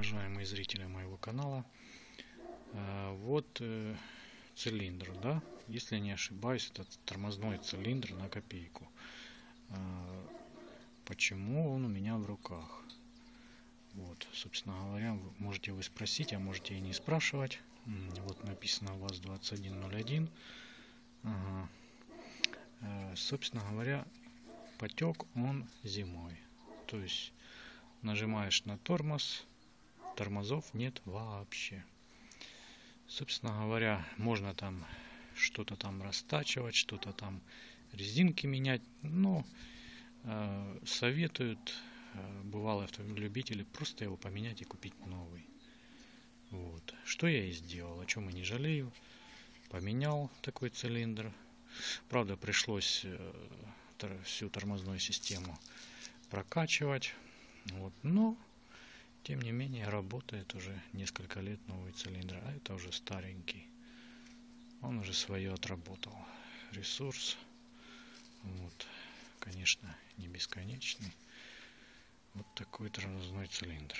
уважаемые зрители моего канала. Э, вот э, цилиндр, да, если не ошибаюсь, это тормозной цилиндр на копейку. Э, почему он у меня в руках? Вот, собственно говоря, можете вы спросить, а можете и не спрашивать. Вот написано ВАЗ-2101. Ага. Собственно говоря, потек он зимой. То есть нажимаешь на тормоз, тормозов нет вообще. Собственно говоря, можно там что-то там растачивать, что-то там резинки менять, но э, советуют э, бывалые автолюбители просто его поменять и купить новый. Вот. Что я и сделал, о чем и не жалею. Поменял такой цилиндр. Правда, пришлось э, всю тормозную систему прокачивать. Вот. Но, тем не менее, работает уже несколько лет новый цилиндр, а это уже старенький. Он уже свое отработал. Ресурс, вот, конечно, не бесконечный. Вот такой тормозной цилиндр.